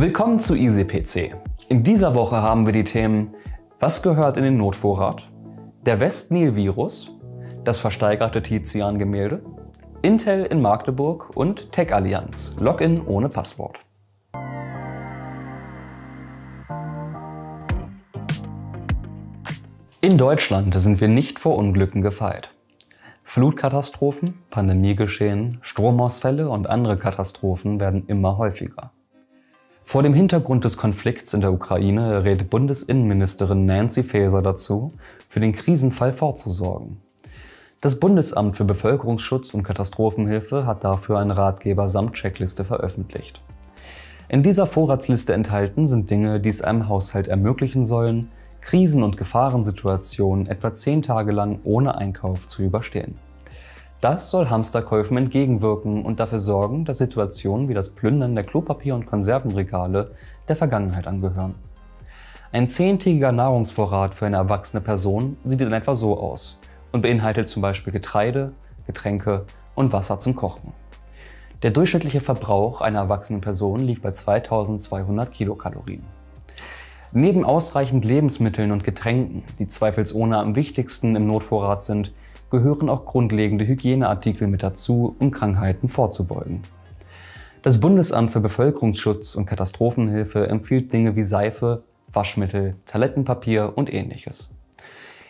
Willkommen zu EasyPC. In dieser Woche haben wir die Themen Was gehört in den Notvorrat? Der West-Nil-Virus, das versteigerte Tizian-Gemälde, Intel in Magdeburg und Tech-Allianz, Login ohne Passwort. In Deutschland sind wir nicht vor Unglücken gefeit. Flutkatastrophen, Pandemiegeschehen, Stromausfälle und andere Katastrophen werden immer häufiger. Vor dem Hintergrund des Konflikts in der Ukraine rät Bundesinnenministerin Nancy Faeser dazu, für den Krisenfall vorzusorgen. Das Bundesamt für Bevölkerungsschutz und Katastrophenhilfe hat dafür einen Ratgeber samt Checkliste veröffentlicht. In dieser Vorratsliste enthalten sind Dinge, die es einem Haushalt ermöglichen sollen, Krisen- und Gefahrensituationen etwa zehn Tage lang ohne Einkauf zu überstehen. Das soll Hamsterkäufen entgegenwirken und dafür sorgen, dass Situationen wie das Plündern der Klopapier- und Konservenregale der Vergangenheit angehören. Ein zehntägiger Nahrungsvorrat für eine erwachsene Person sieht in etwa so aus und beinhaltet zum Beispiel Getreide, Getränke und Wasser zum Kochen. Der durchschnittliche Verbrauch einer erwachsenen Person liegt bei 2200 Kilokalorien. Neben ausreichend Lebensmitteln und Getränken, die zweifelsohne am wichtigsten im Notvorrat sind, gehören auch grundlegende Hygieneartikel mit dazu, um Krankheiten vorzubeugen. Das Bundesamt für Bevölkerungsschutz und Katastrophenhilfe empfiehlt Dinge wie Seife, Waschmittel, Toilettenpapier und ähnliches.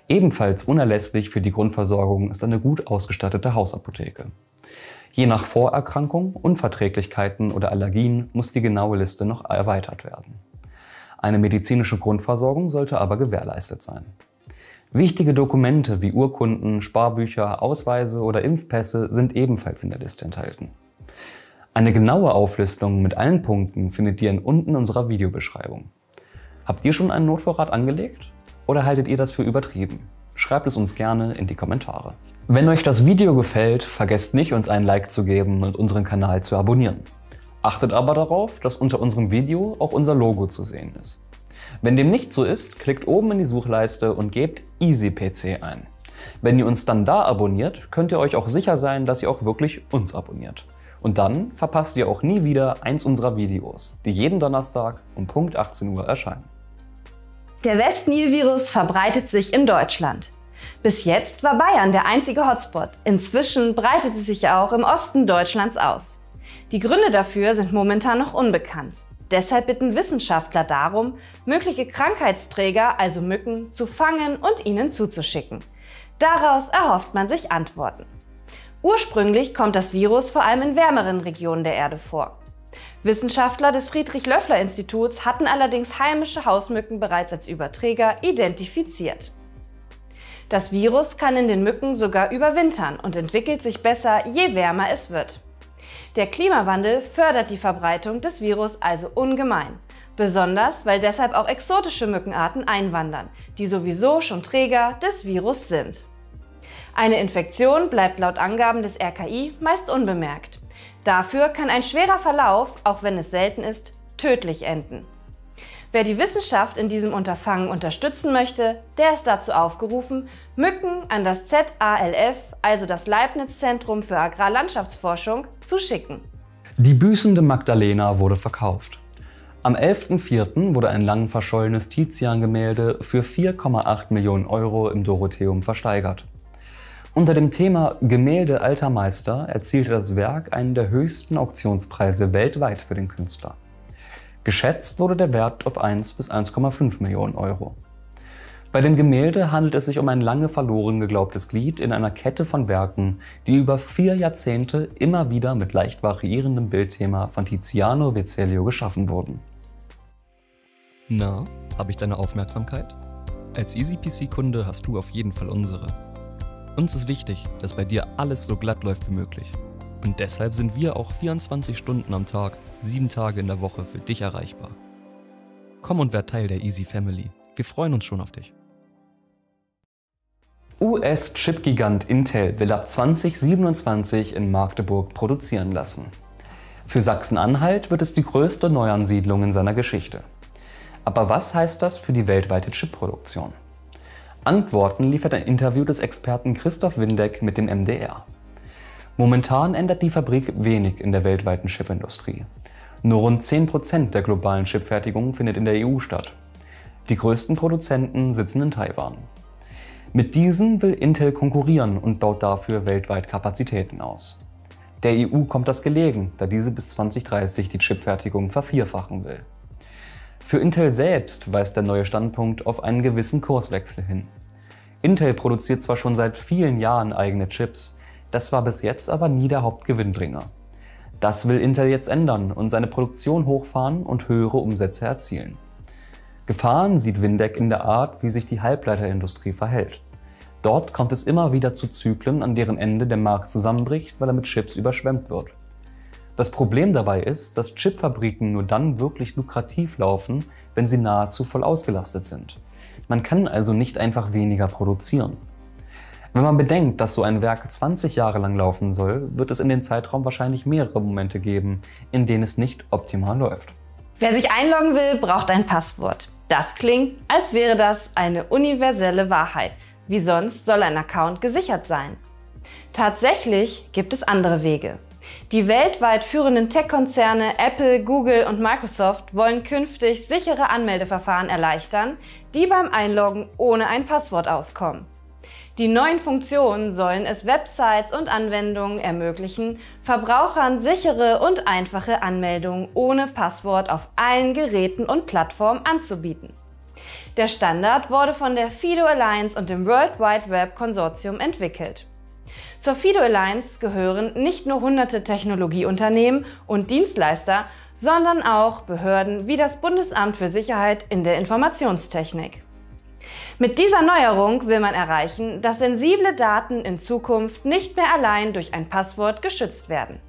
Ebenfalls unerlässlich für die Grundversorgung ist eine gut ausgestattete Hausapotheke. Je nach Vorerkrankung, Unverträglichkeiten oder Allergien muss die genaue Liste noch erweitert werden. Eine medizinische Grundversorgung sollte aber gewährleistet sein. Wichtige Dokumente wie Urkunden, Sparbücher, Ausweise oder Impfpässe sind ebenfalls in der Liste enthalten. Eine genaue Auflistung mit allen Punkten findet ihr unten in unserer Videobeschreibung. Habt ihr schon einen Notvorrat angelegt? Oder haltet ihr das für übertrieben? Schreibt es uns gerne in die Kommentare. Wenn euch das Video gefällt, vergesst nicht, uns einen Like zu geben und unseren Kanal zu abonnieren. Achtet aber darauf, dass unter unserem Video auch unser Logo zu sehen ist. Wenn dem nicht so ist, klickt oben in die Suchleiste und gebt EasyPC ein. Wenn ihr uns dann da abonniert, könnt ihr euch auch sicher sein, dass ihr auch wirklich uns abonniert. Und dann verpasst ihr auch nie wieder eins unserer Videos, die jeden Donnerstag um Punkt 18 Uhr erscheinen. Der West-Nil-Virus verbreitet sich in Deutschland. Bis jetzt war Bayern der einzige Hotspot. Inzwischen breitet es sich auch im Osten Deutschlands aus. Die Gründe dafür sind momentan noch unbekannt. Deshalb bitten Wissenschaftler darum, mögliche Krankheitsträger, also Mücken, zu fangen und ihnen zuzuschicken. Daraus erhofft man sich Antworten. Ursprünglich kommt das Virus vor allem in wärmeren Regionen der Erde vor. Wissenschaftler des Friedrich-Löffler-Instituts hatten allerdings heimische Hausmücken bereits als Überträger identifiziert. Das Virus kann in den Mücken sogar überwintern und entwickelt sich besser, je wärmer es wird. Der Klimawandel fördert die Verbreitung des Virus also ungemein. Besonders, weil deshalb auch exotische Mückenarten einwandern, die sowieso schon Träger des Virus sind. Eine Infektion bleibt laut Angaben des RKI meist unbemerkt. Dafür kann ein schwerer Verlauf, auch wenn es selten ist, tödlich enden. Wer die Wissenschaft in diesem Unterfangen unterstützen möchte, der ist dazu aufgerufen, Mücken an das ZALF, also das Leibniz Zentrum für Agrarlandschaftsforschung, zu schicken. Die büßende Magdalena wurde verkauft. Am 11.04. wurde ein lang verschollenes Tizian-Gemälde für 4,8 Millionen Euro im Dorotheum versteigert. Unter dem Thema Gemälde alter Meister erzielte das Werk einen der höchsten Auktionspreise weltweit für den Künstler. Geschätzt wurde der Wert auf 1 bis 1,5 Millionen Euro. Bei dem Gemälde handelt es sich um ein lange verloren geglaubtes Glied in einer Kette von Werken, die über vier Jahrzehnte immer wieder mit leicht variierendem Bildthema von Tiziano Vecellio geschaffen wurden. Na, habe ich deine Aufmerksamkeit? Als EasyPC-Kunde hast du auf jeden Fall unsere. Uns ist wichtig, dass bei dir alles so glatt läuft wie möglich. Und deshalb sind wir auch 24 Stunden am Tag, sieben Tage in der Woche für dich erreichbar. Komm und werd Teil der Easy Family. Wir freuen uns schon auf dich. US-Chip-Gigant Intel will ab 2027 in Magdeburg produzieren lassen. Für Sachsen-Anhalt wird es die größte Neuansiedlung in seiner Geschichte. Aber was heißt das für die weltweite Chipproduktion? Antworten liefert ein Interview des Experten Christoph Windeck mit dem MDR. Momentan ändert die Fabrik wenig in der weltweiten Chipindustrie. Nur rund 10% der globalen Chipfertigung findet in der EU statt. Die größten Produzenten sitzen in Taiwan. Mit diesen will Intel konkurrieren und baut dafür weltweit Kapazitäten aus. Der EU kommt das gelegen, da diese bis 2030 die Chipfertigung vervierfachen will. Für Intel selbst weist der neue Standpunkt auf einen gewissen Kurswechsel hin. Intel produziert zwar schon seit vielen Jahren eigene Chips, das war bis jetzt aber nie der Hauptgewinnbringer. Das will Intel jetzt ändern und seine Produktion hochfahren und höhere Umsätze erzielen. Gefahren sieht Windeck in der Art, wie sich die Halbleiterindustrie verhält. Dort kommt es immer wieder zu Zyklen, an deren Ende der Markt zusammenbricht, weil er mit Chips überschwemmt wird. Das Problem dabei ist, dass Chipfabriken nur dann wirklich lukrativ laufen, wenn sie nahezu voll ausgelastet sind. Man kann also nicht einfach weniger produzieren. Wenn man bedenkt, dass so ein Werk 20 Jahre lang laufen soll, wird es in den Zeitraum wahrscheinlich mehrere Momente geben, in denen es nicht optimal läuft. Wer sich einloggen will, braucht ein Passwort. Das klingt, als wäre das eine universelle Wahrheit. Wie sonst soll ein Account gesichert sein? Tatsächlich gibt es andere Wege. Die weltweit führenden Tech-Konzerne Apple, Google und Microsoft wollen künftig sichere Anmeldeverfahren erleichtern, die beim Einloggen ohne ein Passwort auskommen. Die neuen Funktionen sollen es Websites und Anwendungen ermöglichen, Verbrauchern sichere und einfache Anmeldungen ohne Passwort auf allen Geräten und Plattformen anzubieten. Der Standard wurde von der FIDO Alliance und dem World Wide Web Konsortium entwickelt. Zur FIDO Alliance gehören nicht nur hunderte Technologieunternehmen und Dienstleister, sondern auch Behörden wie das Bundesamt für Sicherheit in der Informationstechnik. Mit dieser Neuerung will man erreichen, dass sensible Daten in Zukunft nicht mehr allein durch ein Passwort geschützt werden.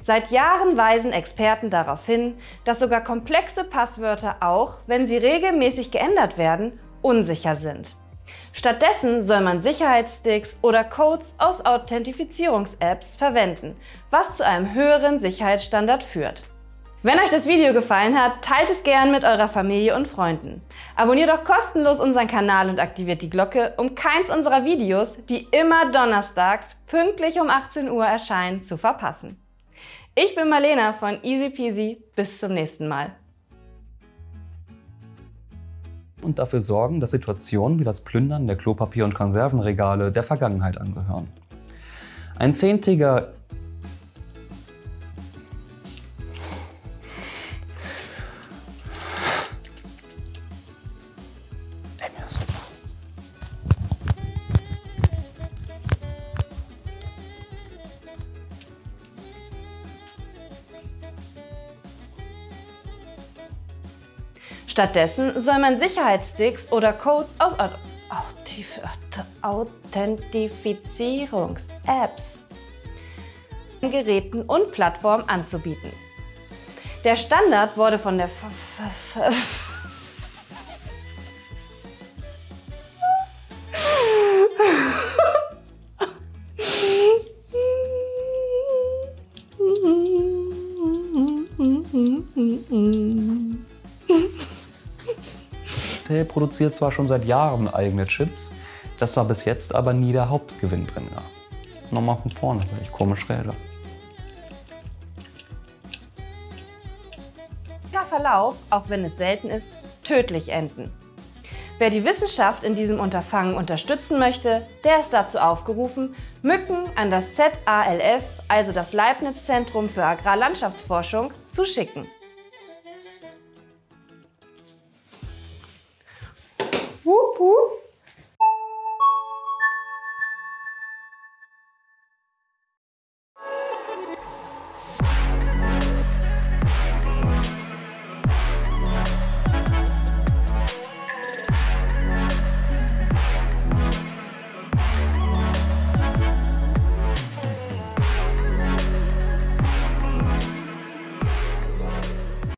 Seit Jahren weisen Experten darauf hin, dass sogar komplexe Passwörter auch, wenn sie regelmäßig geändert werden, unsicher sind. Stattdessen soll man Sicherheitssticks oder Codes aus Authentifizierungs-Apps verwenden, was zu einem höheren Sicherheitsstandard führt. Wenn euch das Video gefallen hat, teilt es gern mit eurer Familie und Freunden. Abonniert doch kostenlos unseren Kanal und aktiviert die Glocke, um keins unserer Videos, die immer donnerstags pünktlich um 18 Uhr erscheinen, zu verpassen. Ich bin Marlena von Easy Peasy. Bis zum nächsten Mal. Und dafür sorgen, dass Situationen wie das Plündern der Klopapier- und Konservenregale der Vergangenheit angehören. Ein zehntägiger Stattdessen soll man Sicherheitssticks oder Codes aus Authentifizierungs-Apps Geräten und Plattformen anzubieten. Der Standard wurde von der produziert zwar schon seit Jahren eigene Chips, das war bis jetzt aber nie der Hauptgewinnbringer. Nochmal von vorne, weil ich komisch rede. Verlauf, auch wenn es selten ist, tödlich enden. Wer die Wissenschaft in diesem Unterfangen unterstützen möchte, der ist dazu aufgerufen, Mücken an das ZALF, also das Leibniz Zentrum für Agrarlandschaftsforschung, zu schicken. Uh, uh.